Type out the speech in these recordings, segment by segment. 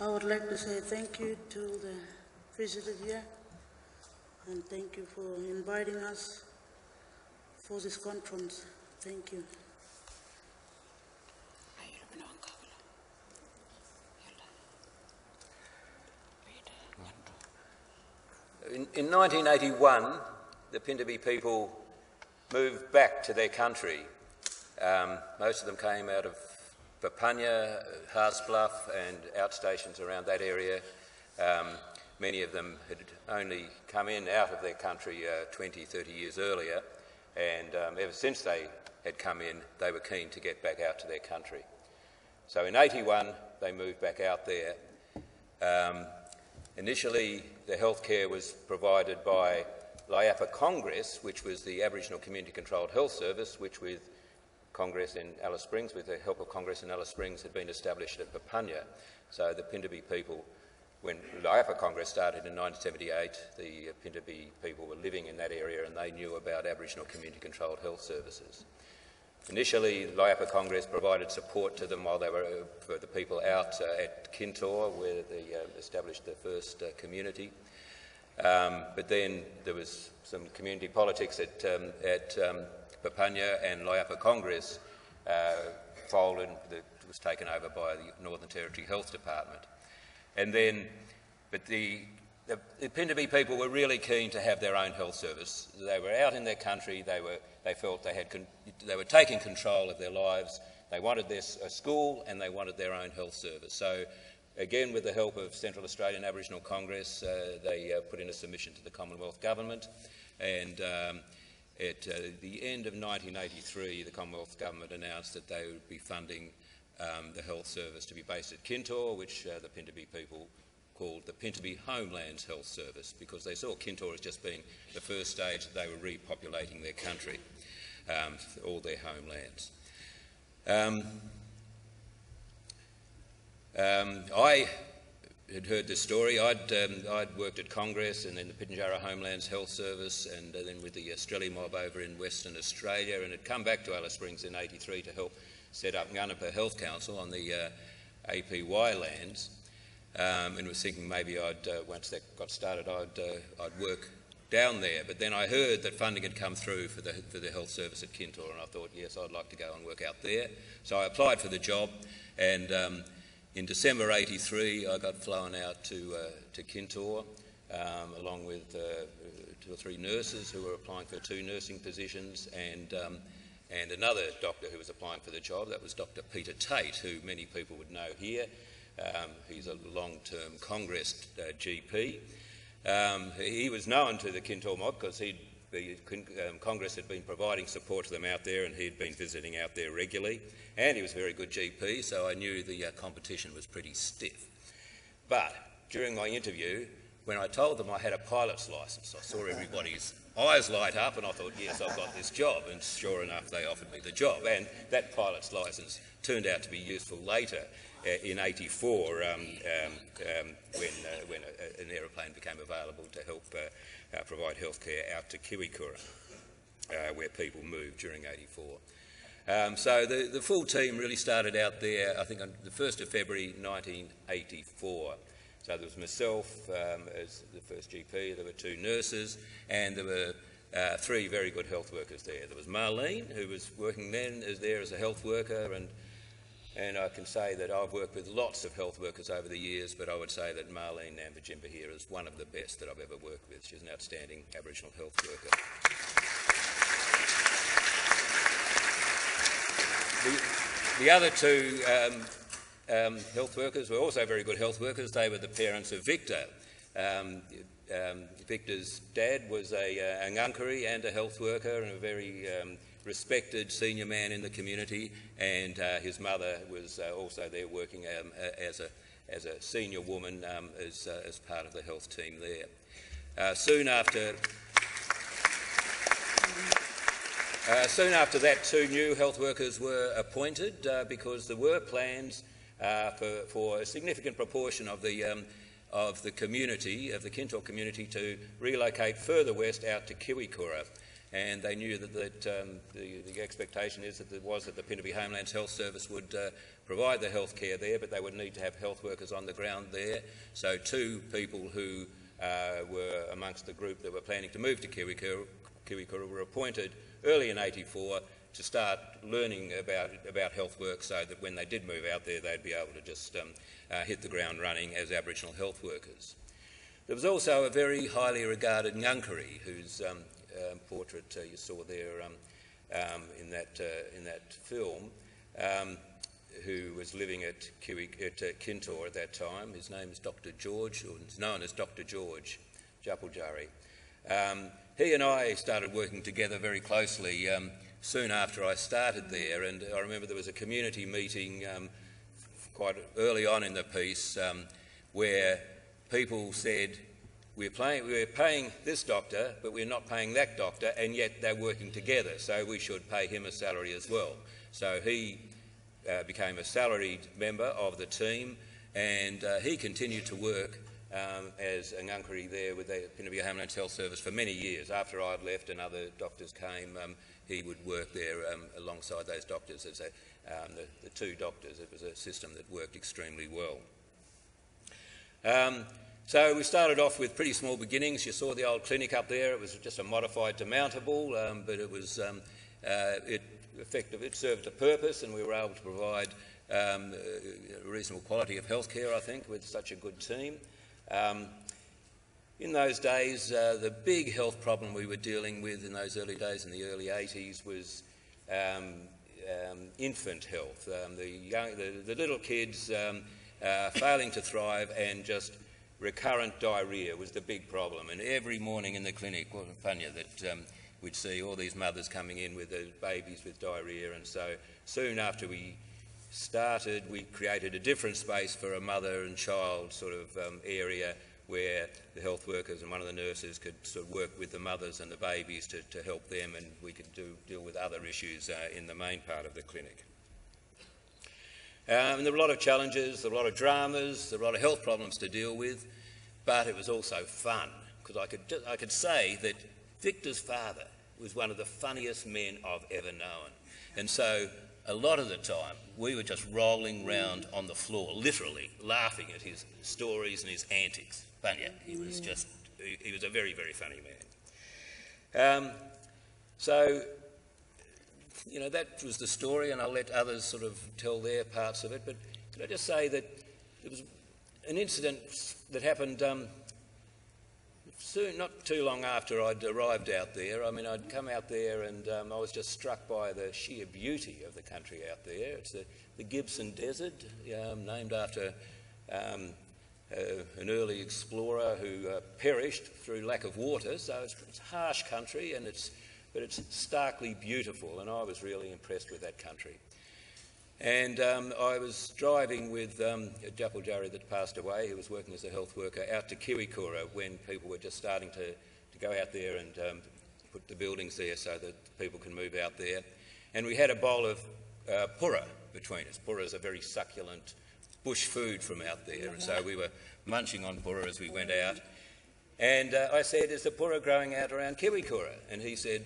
I would like to say thank you to the visitors here and thank you for inviting us for this conference. Thank you. In, in 1981, the Pintupi people moved back to their country. Um, most of them came out of Papunya, Haasts Bluff, and outstations around that area. Um, many of them had only come in out of their country uh, 20, 30 years earlier, and um, ever since they had come in, they were keen to get back out to their country. So in 81, they moved back out there. Um, initially, the healthcare was provided by Liapa Congress, which was the Aboriginal Community Controlled Health Service, which with Congress in Alice Springs, with the help of Congress in Alice Springs, had been established at Papunya. So the Pintupi people, when Liapa Congress started in 1978, the Pintupi people were living in that area and they knew about Aboriginal Community Controlled Health Services. Initially, Liapa Congress provided support to them while they were uh, for the people out uh, at Kintore, where they uh, established the first uh, community. Um, but then there was some community politics at, um, at um, Papunya and Liapa Congress uh, that was taken over by the Northern Territory Health Department. And then, but the, the, the Pintupi people were really keen to have their own health service. They were out in their country, they, were, they felt they, had they were taking control of their lives, they wanted this a school and they wanted their own health service. So again, with the help of Central Australian Aboriginal Congress, uh, they uh, put in a submission to the Commonwealth Government and um, at uh, the end of 1983, the Commonwealth Government announced that they would be funding um, the health service to be based at Kintore, which uh, the Pintupi people called the Pintupi Homelands Health Service because they saw Kintore as just being the first stage that they were repopulating their country, um, all their homelands. Um, um, I had heard this story. I'd, um, I'd worked at Congress and then the Pitjantjatjara Homelands Health Service and uh, then with the Australia mob over in Western Australia and had come back to Alice Springs in 83 to help set up Nganampa Health Council on the uh, APY lands um, and was thinking maybe I'd, uh, once that got started, I'd, uh, I'd work down there. But then I heard that funding had come through for the, for the health service at Kintore and I thought, yes, I'd like to go and work out there. So I applied for the job and um, in December 83, I got flown out to, uh, to Kintore um, along with uh, two or three nurses who were applying for two nursing positions and, um, and another doctor who was applying for the job. That was Dr. Peter Tate, who many people would know here. Um, he's a long-term Congress uh, GP. Um, he was known to the Kintore mob because he'd the um, Congress had been providing support to them out there and he'd been visiting out there regularly. And he was a very good GP, so I knew the uh, competition was pretty stiff. But during my interview, when I told them I had a pilot's licence, I saw everybody's eyes light up and I thought, yes, I've got this job. And sure enough, they offered me the job. And that pilot's licence turned out to be useful later uh, in 84 um, um, um, when, uh, when a, an aeroplane became available to help uh, provide healthcare out to Kiwirrkurra, uh, where people moved during 84. Um, so the, the full team really started out there, I think, on the 1st of February 1984. So there was myself um, as the first GP, there were two nurses, and there were uh, three very good health workers there. There was Marlene, who was working then as there as a health worker, and and I can say that I've worked with lots of health workers over the years, but I would say that Marlene Nampitjinpa here is one of the best that I've ever worked with. She's an outstanding Aboriginal health worker. The, the other two um, um, health workers were also very good health workers. They were the parents of Victor. Um, um Victor's dad was a, uh, a Ngangkari and a health worker and a very um, respected senior man in the community, and uh, his mother was uh, also there working um, as, a, as a senior woman um, as, uh, as part of the health team there. Uh, soon after uh, soon after that, two new health workers were appointed uh, because there were plans for, for, a significant proportion of the, um, of the community, of the Kintore community, to relocate further west out to Kiwirrkurra. And they knew that, that um, the, the expectation is that there was that the Pintupi Homelands Health Service would uh, provide the health care there, but they would need to have health workers on the ground there. So two people who uh, were amongst the group that were planning to move to Kiwirrkurra, Kiwirrkurra were appointed early in 84 to start learning about, about health work so that when they did move out there they'd be able to just um, uh, hit the ground running as Aboriginal health workers. There was also a very highly regarded Ngangkari whose um, uh, portrait uh, you saw there um, um, in, that, uh, in that film, um, who was living at, Kiwi, at uh, Kintore at that time. His name is Dr. George, or is known as Dr. George Tjapaltjarri. Um, he and I started working together very closely um, soon after I started there, and I remember there was a community meeting um, quite early on in the piece um, where people said, we're, we're paying this doctor, but we're not paying that doctor, and yet they're working together, so we should pay him a salary as well. So he uh, became a salaried member of the team, and uh, he continued to work um, as a Ngangkari there with the Pintupi Homeland Health Service for many years. After I'd left and other doctors came, um, he would work there um, alongside those doctors as a, um, the, the, two doctors. It was a system that worked extremely well. Um, so we started off with pretty small beginnings. You saw the old clinic up there. It was just a modified demountable, um, but it was uh, it effective. It served a purpose, and we were able to provide um, a reasonable quality of healthcare, I think, with such a good team. Um, in those days, uh, the big health problem we were dealing with in those early days, in the early 80s, was um, um, infant health. Um, the, young, the, the, little kids um, uh, failing to thrive and just recurrent diarrhoea was the big problem. And every morning in the clinic, well, Panya, that um, we'd see all these mothers coming in with their babies with diarrhoea. And so soon after we started, we created a different space for a mother and child sort of um, area where the health workers and one of the nurses could sort of work with the mothers and the babies to, to help them and we could do, deal with other issues uh, in the main part of the clinic. Um, there were a lot of challenges, there were a lot of dramas, there were a lot of health problems to deal with, but it was also fun because I could, I could say that Victor's father was one of the funniest men I've ever known. And so a lot of the time we were just rolling round on the floor, literally laughing at his stories and his antics. But yeah, he was just, he, he was a very, very funny man. Um, so, you know, that was the story, and I'll let others sort of tell their parts of it. But could I just say that there was an incident that happened um, soon, not too long after I'd arrived out there, I mean, I'd come out there and um, I was just struck by the sheer beauty of the country out there. It's the, the Gibson Desert, um, named after uh, an early explorer who uh, perished through lack of water. So it's, it's harsh country, and it's, but it's starkly beautiful, and I was really impressed with that country. And um, I was driving with um, a Tjapaltjarri that passed away, who was working as a health worker, out to Kiwirrkurra when people were just starting to, to go out there and um, put the buildings there so that people can move out there. And we had a bowl of uh, pura between us. Pura is a very succulent bush food from out there, and so we were munching on pura as we went out. And uh, I said, is the pura growing out around Kiwirrkurra? And he said,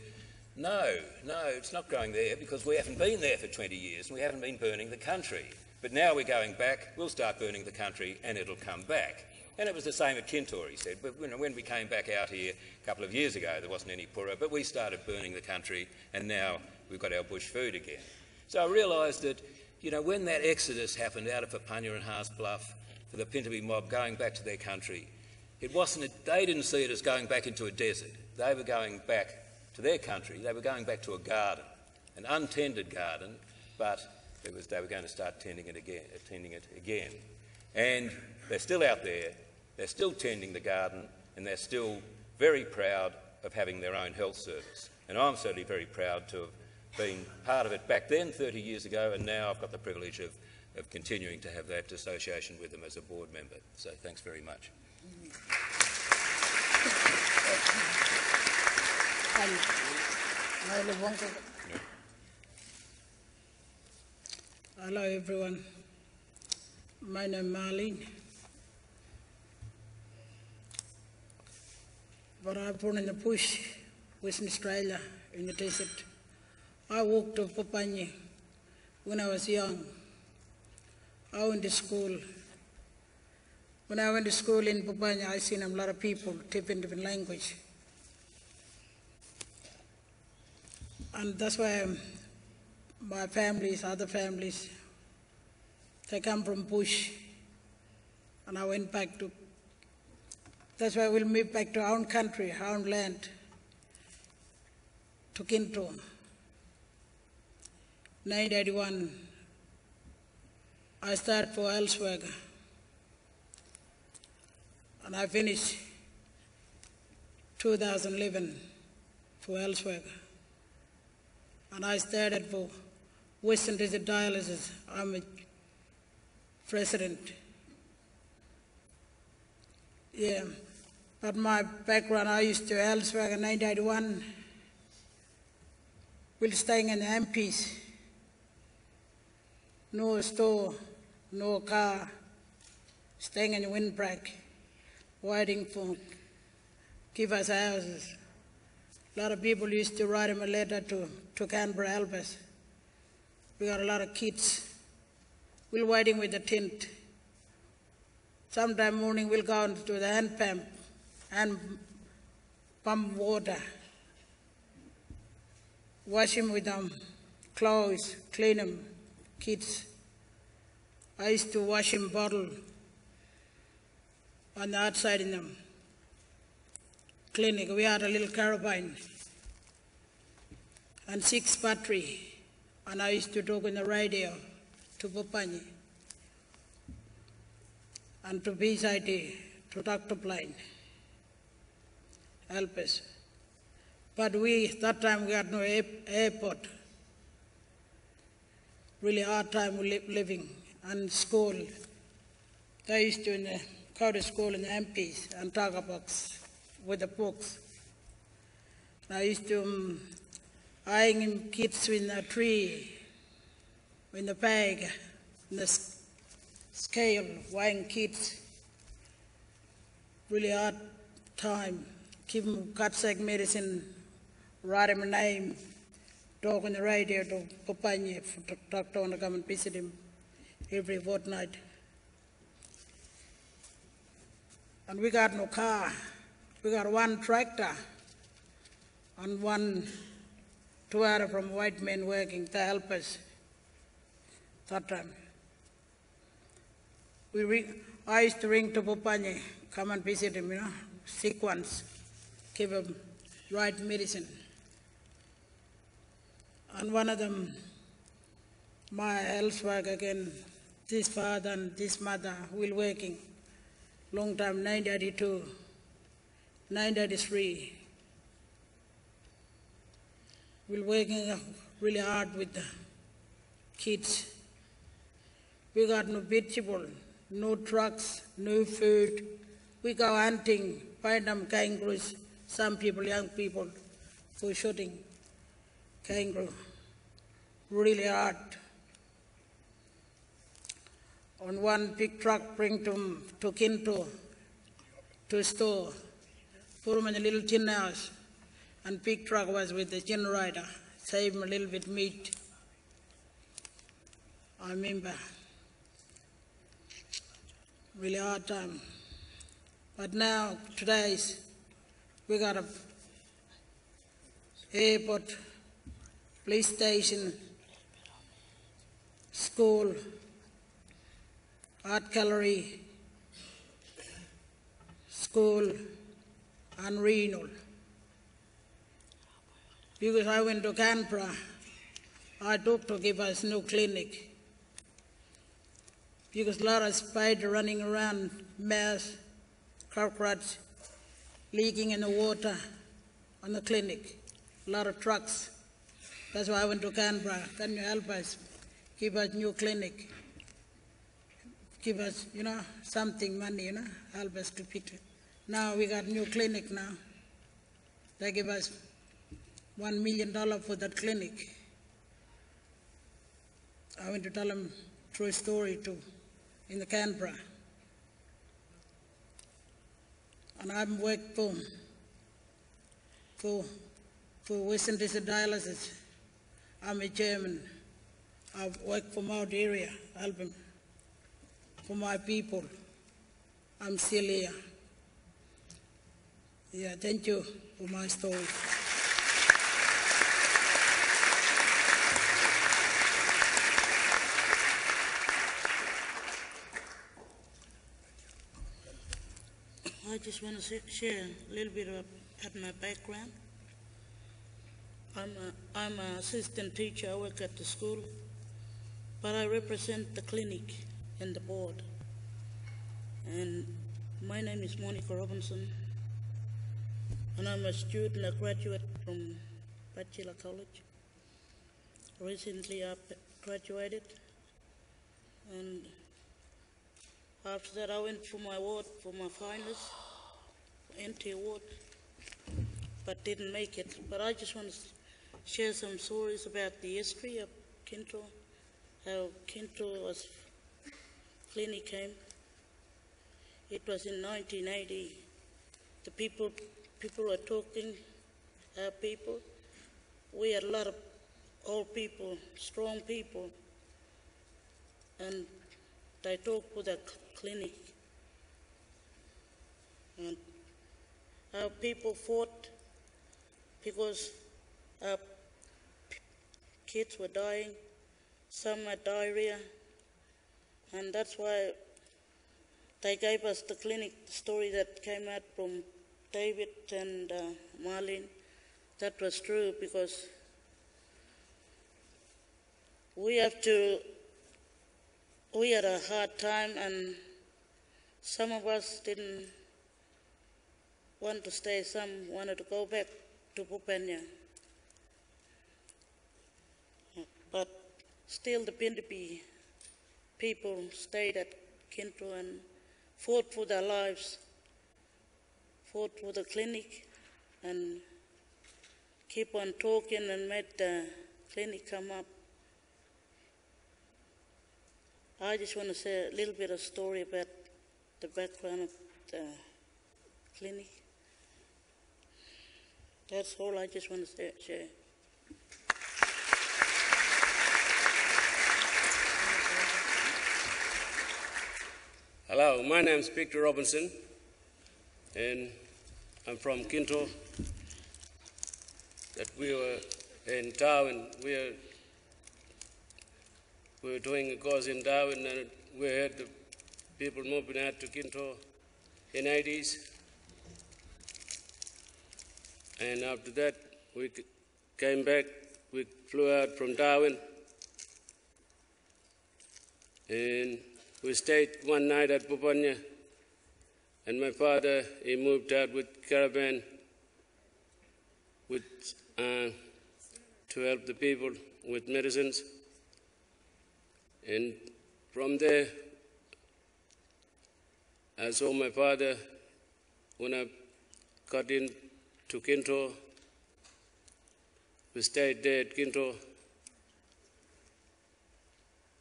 no, no, it's not growing there because we haven't been there for 20 years and we haven't been burning the country. But now we're going back, we'll start burning the country and it'll come back. And it was the same at Kintore, he said. But when we came back out here a couple of years ago, there wasn't any pura, but we started burning the country and now we've got our bush food again. So I realised that, you know, when that exodus happened out of Papunya and Haasts Bluff for the Pintupi mob going back to their country, it wasn't, they didn't see it as going back into a desert. They were going back to their country, they were going back to a garden, an untended garden, but was, they were going to start tending it again, uh, tending it again. And they're still out there, they're still tending the garden, and they're still very proud of having their own health service. And I'm certainly very proud to have been part of it back then, 30 years ago, and now I've got the privilege of, of continuing to have that association with them as a board member. So thanks very much. Hello everyone. My name is Marlene. But I was born in the bush Western Australia, in the desert. I walked to Popanyi when I was young. I went to school. When I went to school in Popanyi, I seen a lot of people different different language. And that's why my families, other families, they come from bush. And I went back to, that's why we'll move back to our own country, our own land, to Kintore. 1981, I started for Ellsworth. And I finished 2011 for Ellsworth. And I started for Western Desert Dialysis. I'm a president. Yeah, but my background, I used to Ellsworth in 1981, while staying in the MPs. No store, no car, staying in the windbreak, waiting for give us houses. A lot of people used to write him a letter to, to Canberra help us. We got a lot of kids. We're waiting with the tent. Sometime morning we'll go into the hand pump and pump water. Wash him with them, clothes, clean him, kids. I used to wash him bottle on the outside in the clinic, we had a little carabine and six battery, and I used to talk on the radio to Popanyi and to BCIT, to Dr. Blind, help us. But we, that time we had no airport, really hard time li- living, and school. They used to to school in MPs and talk box with the books. I used to um, eyeing kids in a tree, in a bag, in the scale, weighing kids. Really hard time. Give them Katsek medicine, write him a name, talk on the radio to Popanyi, for doctor want to come and visit him every fortnight. And we got no car. We got one tractor and one two from white men working to help us that time. We ring, I used to ring to Popanyi, come and visit him, you know, sick ones, give him right medicine. And one of them, my health work again, this father and this mother will working, long time, 1982. 933. We're working really hard with the kids. We got no vegetable, no trucks, no food. We go hunting, find them kangaroos, some people, young people, for shooting kangaroo. Really hard. On one big truck bring to, to Kinto, to store put him in a little tin house, and big truck was with the generator, save him a little bit meat. I remember. Really hard time. But now, today's, we got a airport, police station, school, art gallery, school, and renal. Because I went to Canberra, our doctor gave us no clinic. Because a lot of spider running around, mass, cockroach, leaking in the water on the clinic, a lot of trucks. That's why I went to Canberra. Can you help us? Give us new clinic. Give us, you know, something, money, you know, help us to pick it. Now we got new clinic now. They give us one million dollar for that clinic. I went to tell them true story too, in the Canberra. And I'm worked for for for Western Desert Dialysis. I'm a chairman. I've worked for Mount area, helping for my people. I'm still here. Yeah, thank you for my story. I just want to share a little bit about my background. I'm I'm an assistant teacher. I work at the school, but I represent the clinic and the board. And my name is Monica Robinson, and I'm a student, a graduate from Batchelor College. Recently, I graduated, and after that, I went for my award for my finals, NT award, but didn't make it. But I just want to share some stories about the history of Kintore, how Kintore was clinic came. It was in 1980. The people, people were talking, our people. We had a lot of old people, strong people, and they talked with the clinic. And our people fought because uh, our kids were dying, some had diarrhea, and that's why they gave us the clinic story that came out from David and uh, Marlene. That was true because we have to, we had a hard time and some of us didn't want to stay, some wanted to go back to Papunya. But still the Pintupi people stayed at Kintore and fought for their lives, fought for the clinic, and keep on talking and made the clinic come up. I just want to say a little bit of story about the background of the clinic. That's all I just want to say, Hello, my name is Victor Robinson, and I'm from Kintore. That we were in Darwin, we were, we were doing a course in Darwin, and we had the people moving out to Kintore in 80s. And after that, we came back, we flew out from Darwin, and we stayed one night at Papunya, and my father, he moved out with caravan with, uh, to help the people with medicines. And from there, I saw my father when I got in to Kintore. We stayed there at Kintore.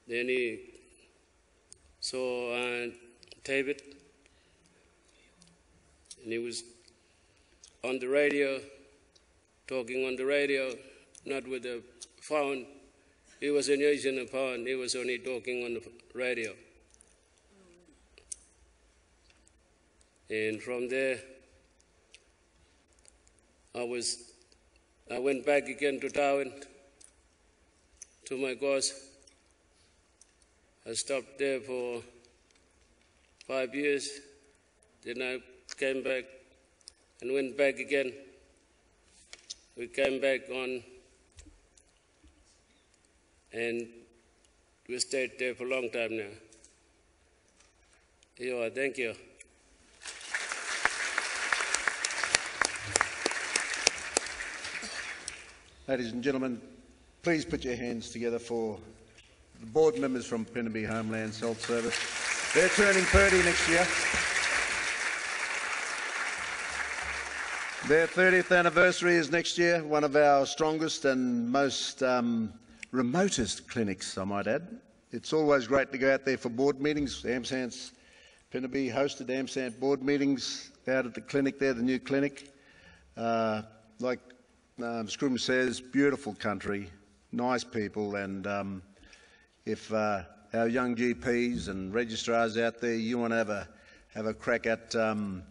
Then he saw uh, David, and he was on the radio, talking on the radio, not with a phone. He was in using a phone. He was only talking on the radio. And from there, I was, I went back again to Darwin, to my course. I stopped there for five years. Then I came back and went back again. We came back on and we stayed there for a long time now. Yeah, thank you. Ladies and gentlemen, please put your hands together for the board members from Pintupi Homeland Health Service. They're turning 30 next year. Their 30th anniversary is next year, one of our strongest and most um, remotest clinics, I might add. It's always great to go out there for board meetings. AMSAN's Pintupi hosted AMSANT board meetings out at the clinic there, the new clinic. Uh, like um, Scrum says, beautiful country, nice people, and um, if uh, our young GPs and registrars out there, you want to have a, have a crack at um,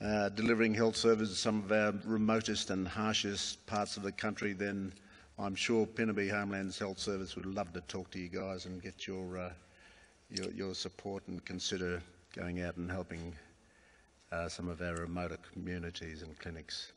uh, delivering health services to some of our remotest and harshest parts of the country, then I'm sure Pintupi Homelands Health Service would love to talk to you guys and get your, uh, your, your support and consider going out and helping uh, some of our remoter communities and clinics.